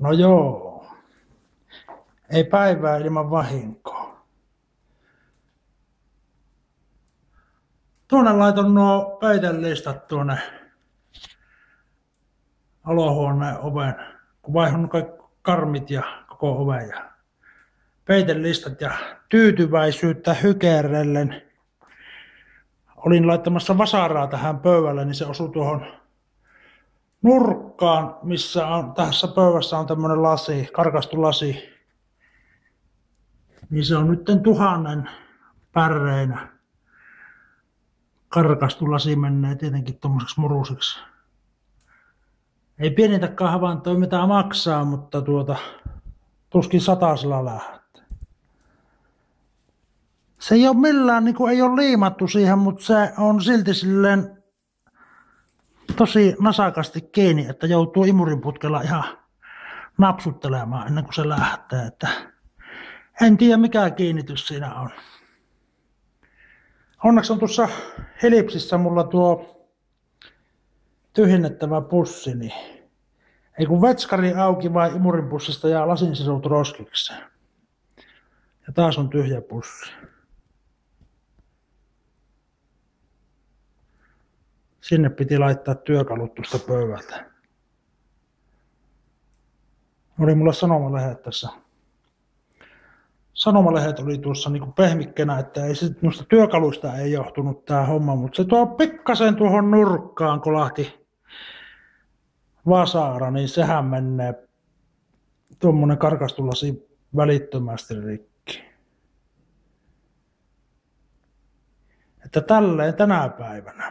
No joo. Ei päivää ilman vahinkoa. Tuonne laitan nuo peitelistat tuonne olohuoneen oven, kun vaihon kaikki karmit ja koko oven ja peitelistat ja tyytyväisyyttä hykerellen. Olin laittamassa vasaraa tähän pöydälle, niin se osui tuohon nurkkaan, missä on, tässä pöydässä on tämmöinen lasi, karkastu lasi. Niin se on nyt tuhannen pärreinä. Karkastu lasi menee tietenkin tuommoiseksi murusiksi. Ei pienintäkään havaintoa mitä maksaa, mutta tuota, tuskin satasella lähtee. Se ei ole millään, niin kuin ei ole liimattu siihen, mutta se on silti silleen tosi nasakasti kiinni, että joutuu imurinputkella ihan napsuttelemaan ennen kuin se lähtee. Että en tiedä mikä kiinnitys siinä on. Onneksi on tuossa Helipsissä mulla tuo tyhjennettävä pussi, niin ei kun vetskari auki vai imurin pussista ja lasin roskikseen. Ja taas on tyhjä pussi. Sinne piti laittaa työkalut tuosta pöydältä. Oli mulla sanomalehdet tässä. Sanomalehdet oli tuossa niinku pehmikkenä, että ei sit noista työkaluista ei johtunut tää homma, mutta se tuo pikkasen tuohon nurkkaan kolahti vasaara, niin sehän menee tuommoinen karkastulasi välittömästi rikki. Että tälleen tänä päivänä